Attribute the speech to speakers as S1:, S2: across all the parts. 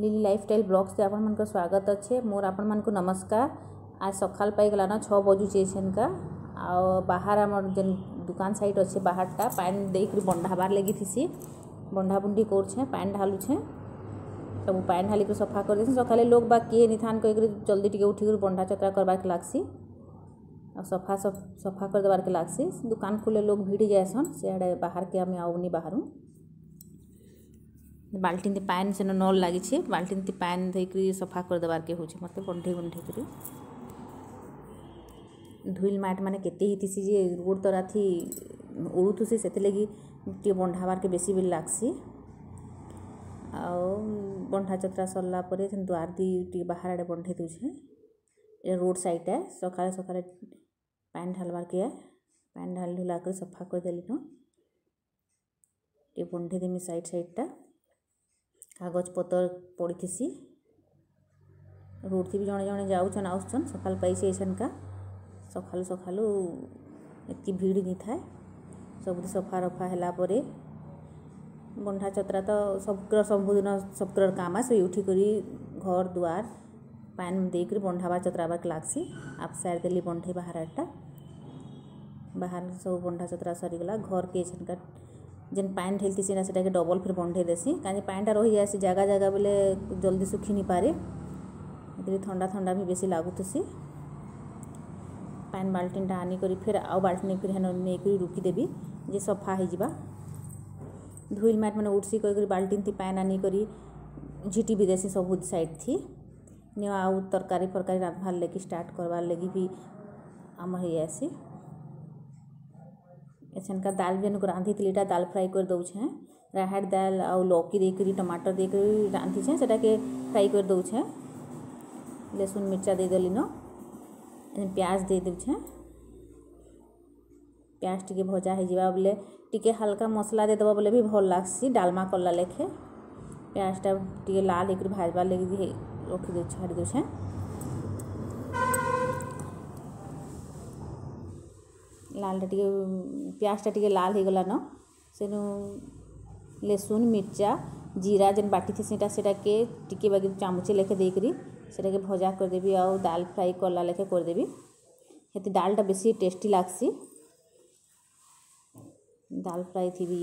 S1: lily life style blogs से स्वागत अच्छे मोर आपण मानक नमस्कार आज सकाल पाइगलान छः बजुचे सेनका बाहर आम जेन दुकान सैड अच्छे बाहर टा पैन देकर बार लगी थीसी बंढा बुंडी करछे पैन ढालू सब पैन ढाली सफा कर दे सकाले लोग बा किए निथान कहकर जल्दी टिके उठिक बंढा चतरा करवाक लगसी सफा सफा करदेबारे लग्सी दुकान खुले लोग भिड़ी जाएसन सियाड़े बाहर के आम आऊनी बाहर ବାଲ୍ଟିନ୍ତି ପାଏନ୍ ସେନ ନଲ୍ ଲାଗିଛି ବାଲ୍ଟିନ୍ତି ପାଏନ୍ ଧୋଇକରି ସଫା କରିଦେବାର୍କେ ହଉଛେ ମୋତେ ଗଣ୍ଢେଇ ଗଣ୍ଢେଇ କରି ଧୁଇଲ୍ ମାଟ୍ ମାନେ କେତେ ହେଇଥିସି ଯେ ଗୋଡ଼ ତରାଥି ଉଡ଼ୁଥିସି ସେଥିଲାଗି ଟିକେ ବଣ୍ଢାବାର୍କେ ବେଶୀ ବି ଲାଗ୍ସି ଆଉ ବଣ୍ଢା ଚତ୍ରା ସରିଲା ପରେ ସେନ୍ ଦୁଆର ଦି ଟିକେ ବାହାର ଆଡ଼େ ବଣ୍ଢେଇ ଦଉଛେ ଏ ରୋଡ଼ ସାଇଡ଼୍ଟା ସକାଳେ ସକାଳେ ପାଏନ୍ ଢାଲ୍ବାର୍କେ ପାଏନ୍ ଢାଲି ଢୁଲା କରି ସଫା କରିଦେଲିନ ଟିକେ ବଣ୍ଠେଇ ଦେମି ସାଇଡ଼୍ ସାଇଡ଼୍ଟା कागज पतर पड़थी रोड थी जड़े जड़े जाऊन आसचन सकाल पाई सेनका सका सका भिड़ नहीं था सब सफा रफा है बंधा चतरा तो सबकर सबुदिन सबकर काम आ उठी कर घर दुआर पैन देकर बंधावा चतराबाक लग्सी आप सैड देली बंधे बाहर आटा बाहर सब बंधा चतरा सरगला घर के जेन पैन ढेलती सीना से डबल फिर बंधे देसी कहीं पैनटा रही जाए जगह जगह बोले जल्दी सुखी नहीं पारे थंडा थंडा भी बेस लगुसी पैन बाल्टीनटा आनी फिर आउ बाल्टी फिर हेन नहीं रुकीदेवि जे सफा हो जा धूल मैट मैंने उड़सी कर बाल्टीन थी पैन आनी झिटी भी देसी सब सैड थी नहीं आउ तरकारी फरकारी रांधवार लगी स्टार्ट करवार लगी भी आम हो एसनका दाल भी इनको रांधी थी लीटा दाल फ्राई कर दौछे राहर दाल आउ लौकी देकर टमाटर देकर रांधी छे फ्राई कर दौछे लहसुन मिर्चा दे देली नो प्याज दे दौछे प्याज टिके भजा हो जीवा बोले टिके हल्का मसला दे दबा बोले भी भल लगसी डालमा कोला लेखे प्याजटा टे लाल एकर भाजबा रखी दे छाड़ी दौछे ଲାଲ୍ଟା ଟିକେ ପିଆଜ୍ଟା ଟିକେ ଲାଲ୍ ହେଇଗଲାନ ସେନୁ ଲେସୁନ୍ ମିର୍ଚା ଜିରା ଯେନ୍ ବାଟିଥିସି ସେଇଟା ସେଇଟାକେ ଟିକେ ବାକି ଚାମୁଚେ ଲେଖେ ଦେଇକରି ସେଟାକେ ଭଜା କରିଦେବି ଆଉ ଡାଲ୍ ଫ୍ରାଏ କଲା ଲେଖେ କରିଦେବି ହେତି ଡାଲ୍ଟା ବେଶୀ ଟେଷ୍ଟି ଲାଗ୍ସି ଡାଲ୍ ଫ୍ରାଏ ଥିବି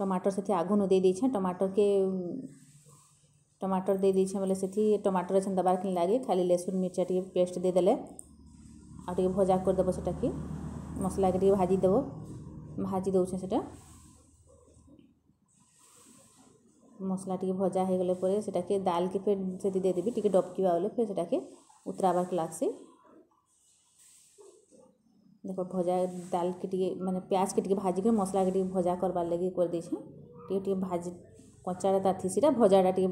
S1: ଟମାଟର ସେଠି ଆଘୁନୁ ଦେଇ ଦେଇଛେଁ ଟମାଟରକେ ଟମାଟର ଦେଇ ଦେଇଛେଁ ବୋଲେ ସେଠି ଟମାଟର ଏଛେନ୍ ଦେବାର୍ କିନି ଲାଗି ଖାଲି ଲେସୁନ୍ ମିର୍ଚା ଟିକେ ପେଷ୍ଟ ଦେଇଦେଲେ आगे भजा करदेव से मसला के भाजी देव भाजी दौ से मसला टी भजा हो गलेटा के डाल के फिर से देदेवी टे डबकवा बोले फिर से उतरबार लगसी देख भजा डाल के टे प्याज के टे भाजिक मसला के भजा करवार लगे कर दे भाजी कचाटा तार थी भजाटा टे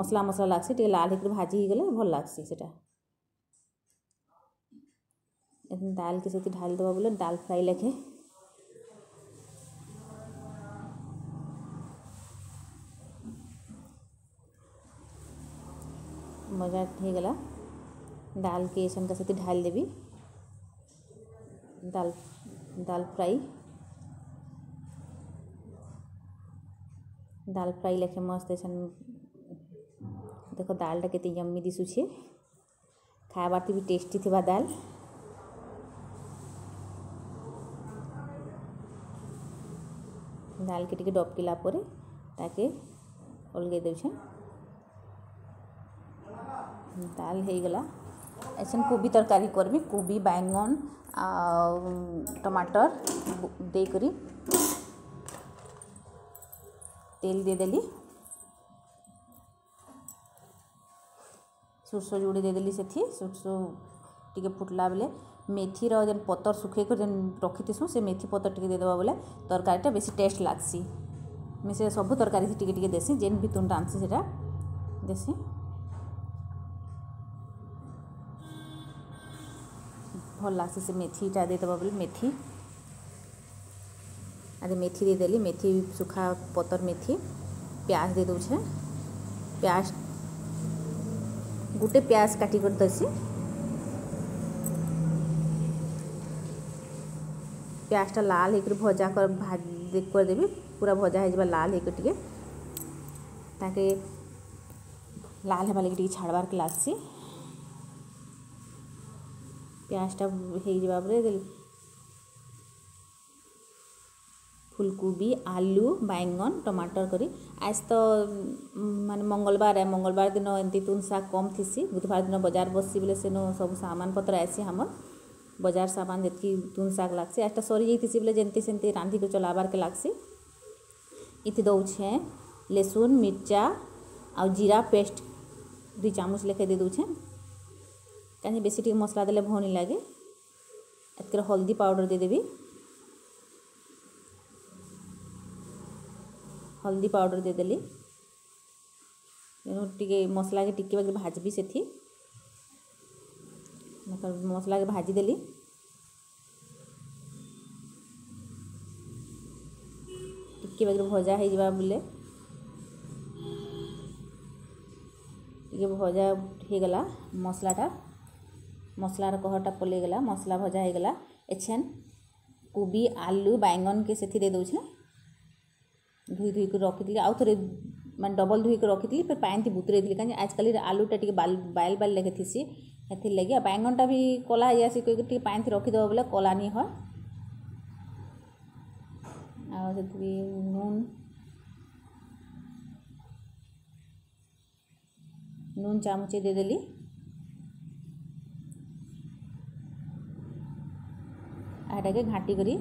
S1: मसला मसला टे लाल होकर भाजी हो गले भल लगसी सेटा दाल के सहित ढाल देवा बोले दाल फ्राई लगे मजा हो गला दाल के सन का सहित ढाल देवी दाल दाल फ्राई दाल फ्राई लेखे मस्त ऐसा देख दाल टा के यम्मी दिशुचे खाबार भी टेस्टी थी दाल ডালকে টিকে ডবকিলা পরে তাকে অলগাই দেছে ডাল হয়েগলা এসন কোবি তরকারি করবি কোবি বাইগন টমাটর দেইকরি তেল দিয়ে দেলি সোরষ যোড়ি দিয়ে দেলি সেটি সোরষ টিকে ফুটলা বেলে ମେଥିର ଯେନ୍ ପତର ଶୁଖେଇକରି ଯେନ୍ ରଖିଥିସୁଁ ସେ ମେଥି ପତର ଟିକେ ଦେଇଦେବା ବୋଲେ ତରକାରୀଟା ବେଶୀ ଟେଷ୍ଟ ଲାଗ୍ସି ମୁଇଁ ସେ ସବୁ ତରକାରୀ ଟିକେ ଟିକେ ଦେସି ଯେନ୍ ବି ତୁନ୍ଟା ଆନ୍ସି ସେଟା ଦେସି ଭଲ ଲାଗ୍ସି ସେ ମେଥିଟା ଦେଇଦେବା ବୋଲେ ମେଥି ଆରେ ମେଥି ଦେଇଦେଲି ମେଥି ଶୁଖା ପତର ମେଥି ପିଆଜ ଦେଇଦେଉଛେ ପିଆଜ ଗୋଟେ ପିଆଜ କାଟିକରି ଦେସି प्याज़टा लाल होकर भजा कर भाज करदेवी पूरा भजा हो लाल होकर टी ताके लाल हेबा लगे छाड़बार के लागसी प्याज़टा हो ফুলকোবি আলু বাইগন টমাটর করি আজ তো মানে মঙ্গলবার মঙ্গলবার দিন এমতি তুন শাক কম থিসি বুধবার দিন বজার বসছি বলে সেন সব সামান পত্র আসি আমার ବଜାର ସାମାନ୍ ଯେତ୍କି ତୁନ୍ ଶାଗ୍ ଲାଗ୍ସି ଆର୍ଟା ସରିଯାଇଥିସି ବେଲେ ଯେନ୍ତି ସେନ୍ତି ରାନ୍ଧିକି ଚଲାବାର୍କେ ଲାଗ୍ସି ଇଥି ଦଉଛେଁ ଲେସୁନ୍ ମିର୍ଚା ଆଉ ଜିରା ପେଷ୍ଟ ଦୁଇ ଚାମଚ ଲେଖେ ଦେଇ ଦଉଛେଁ କାହିଁକି ବେଶୀ ଟିକେ ମସଲା ଦେଲେ ଭଲ୍ ନି ଲାଗେ ଏଥିରେ ହଳଦୀ ପାଉଡ଼ର୍ ଦେଇଦେବି ହଳଦୀ ପାଉଡ଼ର୍ ଦେଇଦେଲି ତେଣୁ ଟିକେ ମସଲାକେ ଟିକେ ଭାଜିବି ସେଠି मसला भाजी देली टिके बाकी भजा हो जा बोले टे भजा हो गला मसलाटा मसलार कहटा पलिगला मसला भजा हो गला एछेन कोबी आलू बैंगन के से दे दूसरे धुई धुई कर रखी थी आउ थ मैं डबल धुई कर रखी थी फिर पानी बुतरे थी कहीं आजकल आलूटा टे बाल बाल बाल लगे थी हेतिर लगे बैंगनटा भी कला ही आसी रखीद बोले कलानी है नून नून चामचे दे देली आटा के घाटी करी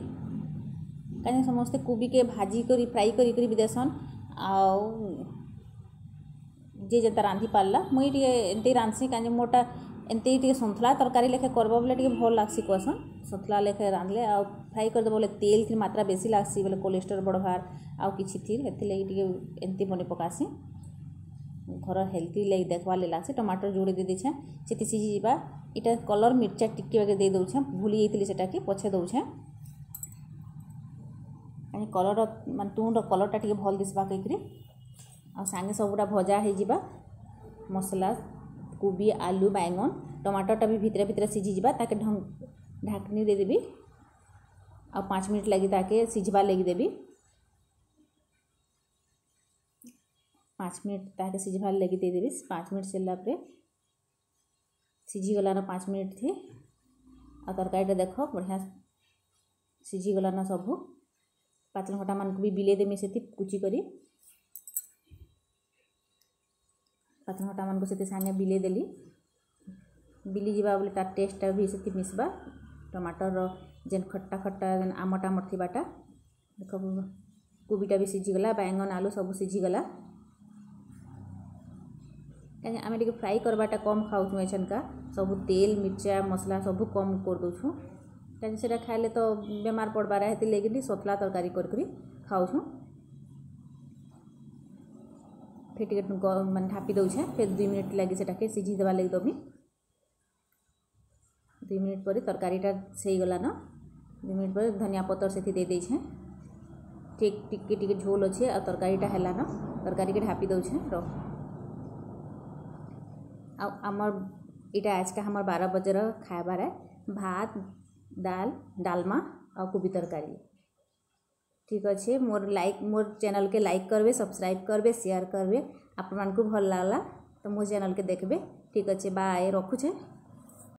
S1: कहीं समस्ते कोबी के भाजी करी फ्राई करी करी देसन आउ जे जेता रांधि पार्ला मुझे टे रांधसी कहीं मोटा एमती टे सतला तरकारी लेखे करब बोले भल लग्सी कहसन सतला लेखे रांधले आ फ्राई करदे बोले तेल थी मात्रा बेसी लग्सी बोले कोलेस्ट्रोल बढ़वार आउ कि थी एमती बन पकासी घर हेल्थी लगे देखवा लगे लग्सी टमाटर जोड़े दे दीछे सीती सीझी जाटा कलर मिर्चा टिके बगे दे दौछे भूली जाइली से पछे दौछे कलर मान तुण कलर टाइम भल दिशा कहीकि आगे सबूत भजा हो जा मसला कोबी आलू बैगन टमाटरटा भी भितर भितर सीझीजा ढंग ढाकनी देदेवी आ पाँच मिनट लगे ताके सीझा लगे देवी पाँच मिनट ताके सीझार लगे देदेवि पाँच मिनट सरला सीझीगलान पाँच मिनट थी आ तरकारी देख बढ़िया सीझीगलान सबू पाचल खटा मानक भी बिलईदेमी से कुचिकरी प्रथम कटा मानक से सानिया बिले दे बिली जावा बोले तार टेस्टा भी से मिसवा टमाटर जेन खट्टा खट्टा जेन आमटा आम थी देख कोबीटा भी सीझीगला बैंगन आलू सब सीझीगला कहीं आम टे फ्राई करवाटा कम खाऊ का सब तेल मिर्चा मसला सब कम कर दौ कहीं खाले तो बेमार पड़वा है लेकिन सतला तरकारी कर खाऊ ଫିଟିକି ମାନେ ଢାପି ଦେଉଛେ ଫେର୍ ଦୁଇ ମିନିଟ୍ ଲାଗି ସେଟାକେ ସିଝି ଦେବାର୍ ଲାଗି ଦେମି ଦୁଇ ମିନିଟ୍ ପରେ ତରକାରୀଟା ହେଇଗଲାନ ଦୁଇ ମିନିଟ୍ ପରେ ଧନିଆ ପତର ସେଠି ଦେଇଦେଇଛେଁ ଠିକ୍ ଟିକେ ଟିକେ ଝୋଲ୍ ଅଛେ ଆଉ ତରକାରୀଟା ହେଲାନ ତରକାରୀକେ ଢାପି ଦେଉଛେଁ ର ଆଉ ଆମର୍ ଇଟା ଆଜକା ଆମର୍ ବାର ବଜେର ଖାଇବାରେ ଭାତ ଡାଲ୍ ଡାଲ୍ମା ଆଉ କୋବି ତରକାରୀ ठीक अच्छे मोर लाइक मोर चैनल के लाइक करबे सब्सक्राइब करबे शेयर करबे आपमनकु भल लागला तो मो चैनल के देखबे ठीक अच्छे बाय रखुछे